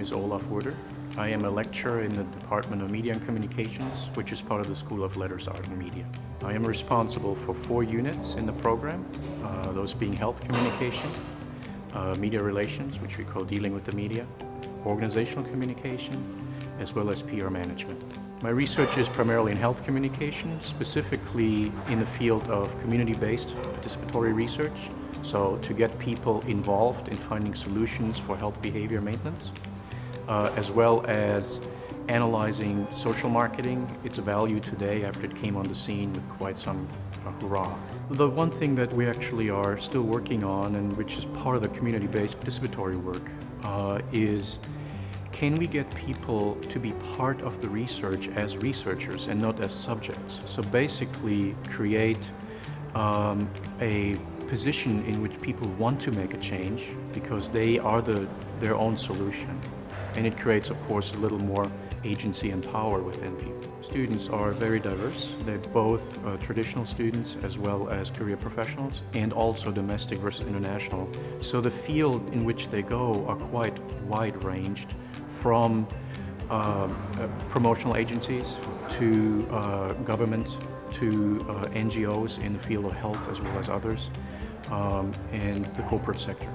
am Olaf Werder. I am a lecturer in the Department of Media and Communications, which is part of the School of Letters, Art and Media. I am responsible for four units in the program, uh, those being health communication, uh, media relations, which we call dealing with the media, organizational communication, as well as PR management. My research is primarily in health communication, specifically in the field of community-based participatory research, so to get people involved in finding solutions for health behavior maintenance, uh, as well as analyzing social marketing, its value today after it came on the scene with quite some uh, hurrah. The one thing that we actually are still working on and which is part of the community-based participatory work uh, is can we get people to be part of the research as researchers and not as subjects? So basically create um, a position in which people want to make a change because they are the, their own solution. And it creates, of course, a little more agency and power within people. Students are very diverse. They're both uh, traditional students as well as career professionals and also domestic versus international. So the field in which they go are quite wide ranged from uh, uh, promotional agencies to uh, government to uh, NGOs in the field of health as well as others um, and the corporate sector.